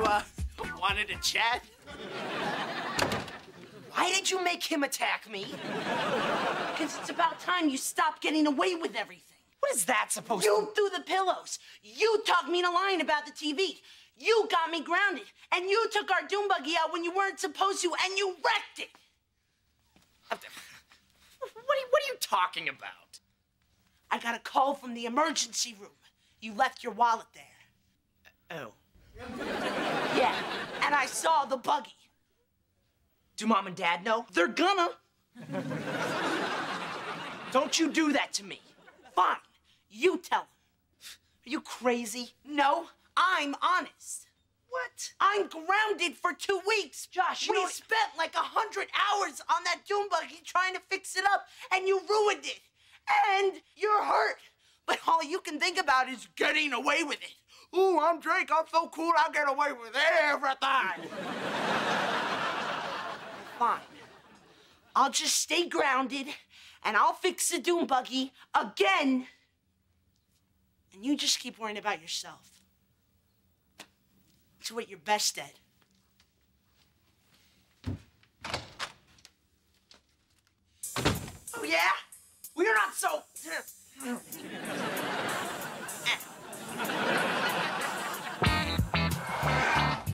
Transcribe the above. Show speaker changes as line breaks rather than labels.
you, uh, wanted to chat?
Why did you make him attack me? Because it's about time you stop getting away with everything.
What is that supposed to
You threw the pillows. You talked me into lying about the TV. You got me grounded. And you took our dune buggy out when you weren't supposed to, and you wrecked it.
What are, you, what are you talking about?
I got a call from the emergency room. You left your wallet there.
Oh.
Yeah, and I saw the buggy.
Do mom and dad know?
They're gonna. Don't you do that to me. Fine, you tell them. Are you crazy? No, I'm honest.
What?
I'm grounded for two weeks.
Josh, you
we
know-
spent like a hundred hours on that dune buggy trying to fix it up, and you ruined it. And you're hurt. But all you can think about is getting away with it. Ooh, I'm Drake. I'm so cool. I get away with everything. Fine. I'll just stay grounded, and I'll fix the dune buggy again. And you just keep worrying about yourself. It's what you're best at.